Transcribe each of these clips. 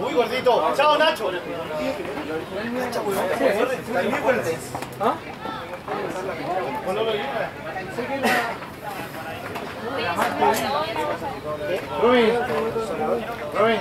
Uy, gordito. Chao, Nacho. Rubén. Rubén.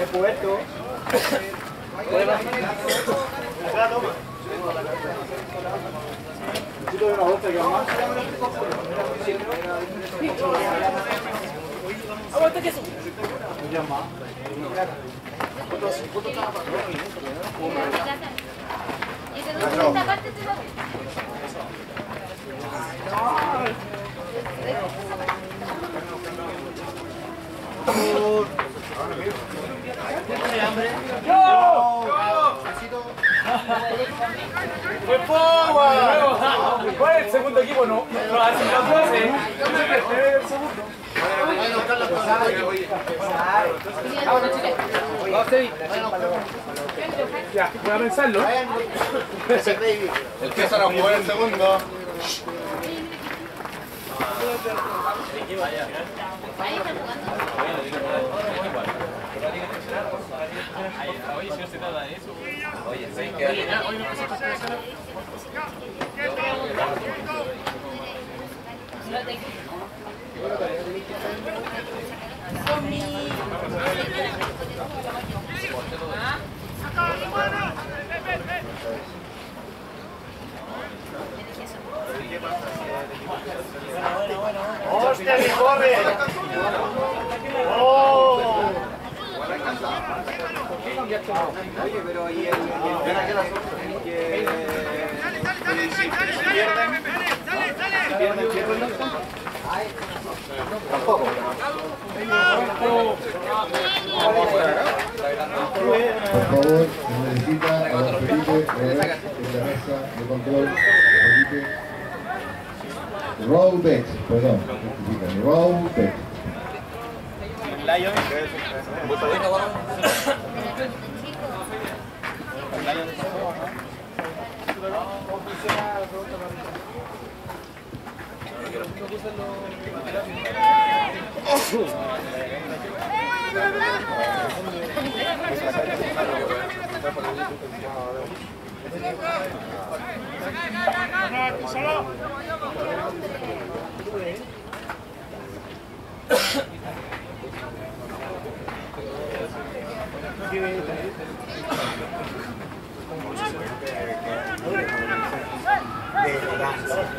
Es puerto. Yo! ¡Fue forward! ¿Cuál es el segundo equipo? No, no, así no hace. El segundo. Ya, voy a pensarlo. El que se la jugó en el segundo. ¡Hostia, que corre! ¡Oh! Oye, pero ¿y el, y el, que si pierden, pierden, pierden, Por favor, se necesita a don Felipe Robert en la mesa de control. Felipe. Robex, perdón, que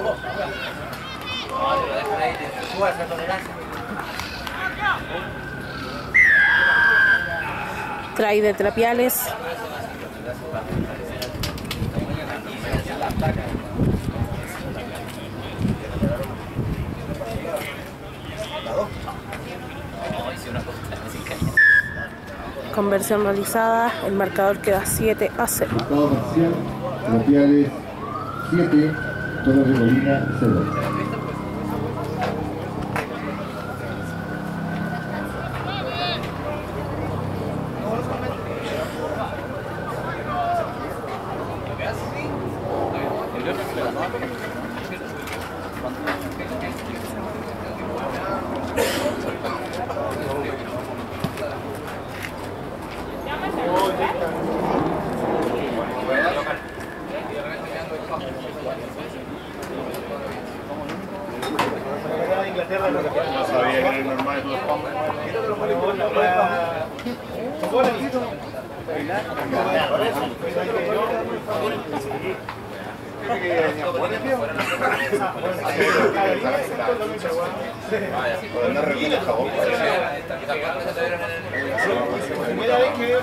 los. Trae de Trapiales. Conversión realizada, el marcador queda 7 a 0. Resultado parcial, Tropiales 7, Torres de Colina 0. Primera vez que una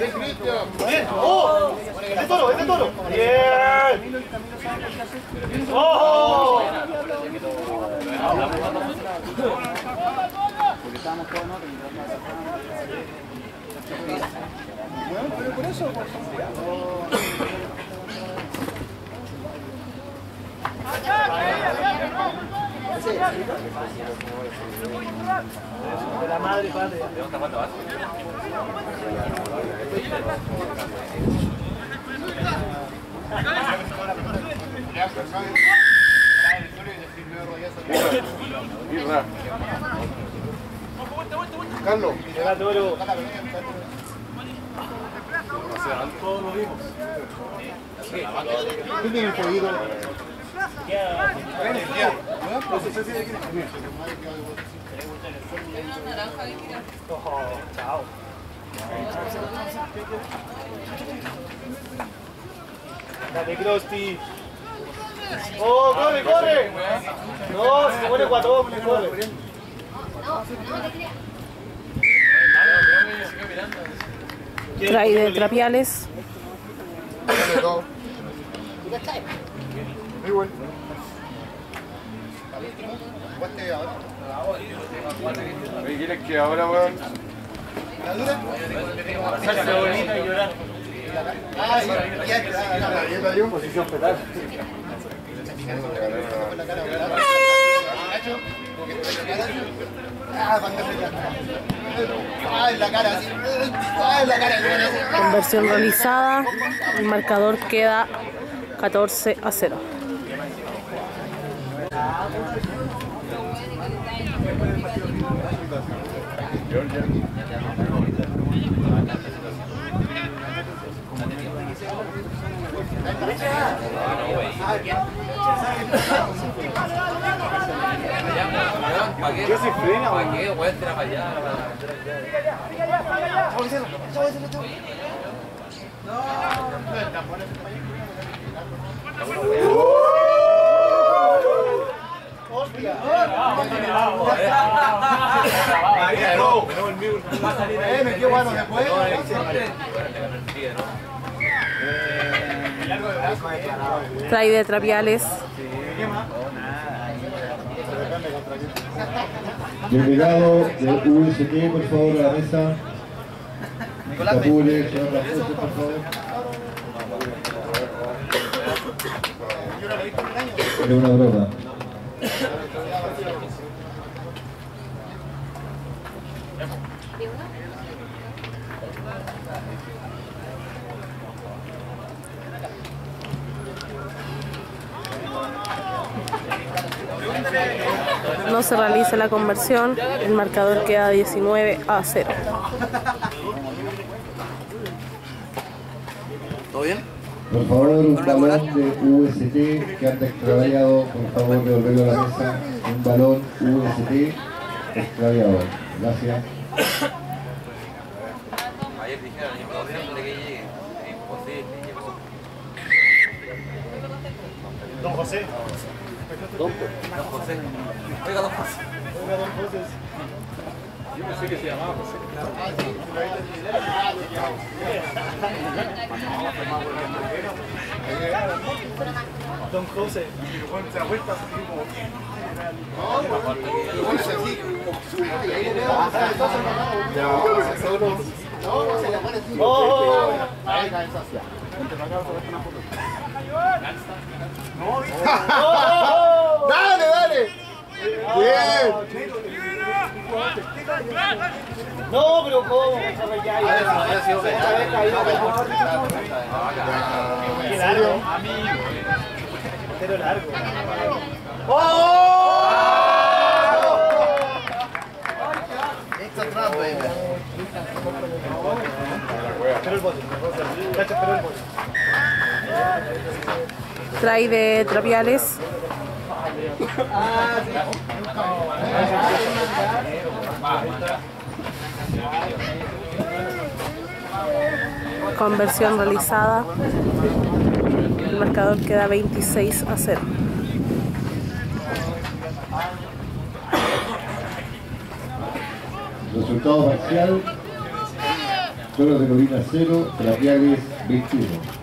Leído con el primero. Bien, ¡oh! ¡Este toro, De la madre patria. Carlos, Llega toro. ¿qué tiene el pedido? Oh, chao. Dale. ¡Oh, corre, corre! No, se pone cuatro, corre. Trae de trapiales. Oye, ¿quieres que ahora, weón? ¿La dura? Hacerse bonito y llorar. Ah, sí, ya, ya, ya, posición fetal. Ah, en la cara, así. Ah, en la cara. Conversión realizada. El marcador queda 14 a 0. Qué? ¿Qué se frena, ¿Para qué? Voy a tirar para allá. Eh, me quedo bueno después. Trae de trapiales. Delegado de UST, por favor, a la mesa. Capule, señor Raposo, por favor. Es una broma. No se realiza la conversión. El marcador queda 19 a 0. ¿Todo bien? Por favor, un balón de UST que anda extraviado, por favor, devolverlo a la mesa. Un balón UST extraviado. Gracias. Ayer dijeron, imposible que llegue. Imposible. Don José. Don José. Oiga, don José. Oiga, don José. Yo pensé que se llamaba José. Don José. Oh, oh, ¡Dale, dale! No, pero ¿cómo? Pero largo. ¡Oh! Trae de trapiales. Conversión realizada. El marcador queda 26 a 0. Resultado parcial. Toros de Colina 0, Trapiales 21.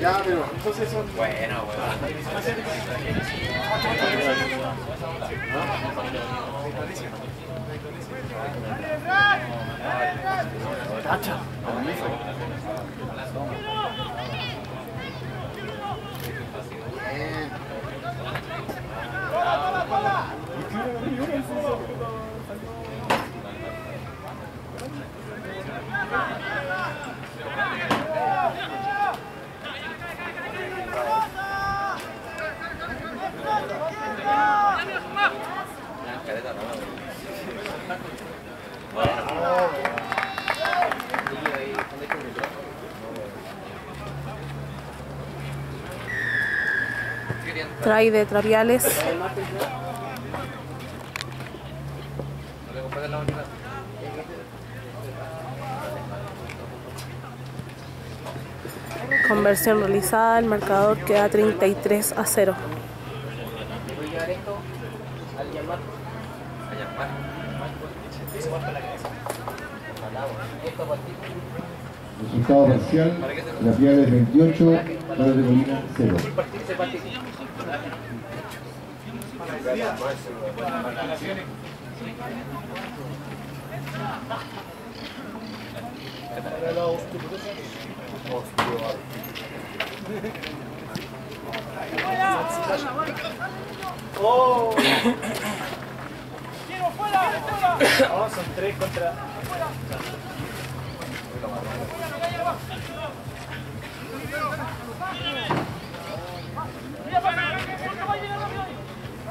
Ya, pero entonces son. Bueno, weón. Careta, Trae de la única. Conversión realizada. El marcador queda 33 a 0. Allá, más. Resultado parcial. Trapiales 28, Toros de Colina 0. ¡Oh! No, son tres contra.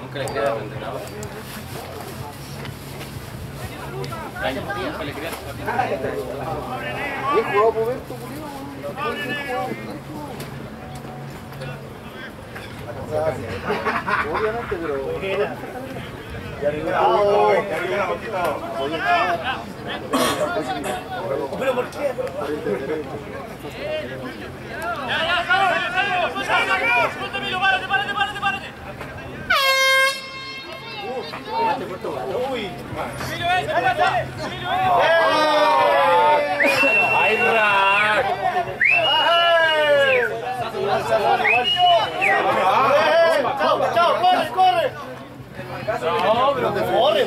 Nunca le creas al entrenador. Nunca le creas. Obviamente, pero. Ya arriba. Pero ¿por qué? Uy. ¡Ay, Rack! ¡Chao, chao! ¡Corre, corre! No, pero te ¡Corre!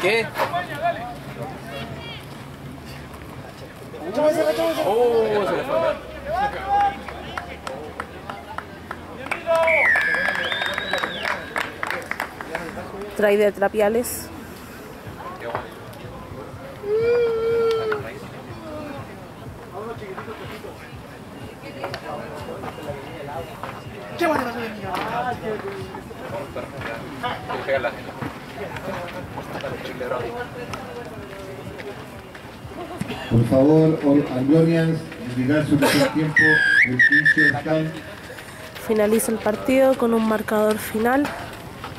¿Qué? Trae de trapiales. Por favor, All Anglonians, indicar su mejor tiempo del 15 scan. Finaliza el partido con un marcador final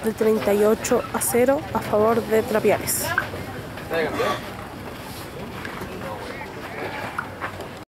de 38 a 0 a favor de Trapiales.